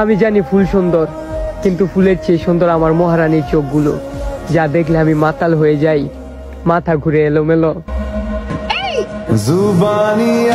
আমি জানি ফুল সুন্দর কিন্তু ফুলের চেয়ে সুন্দর আমার মহারানীর চোখগুলো। যা দেখলে আমি মাতাল হয়ে যাই মাথা ঘুরে এলোমেলো। जुबानिया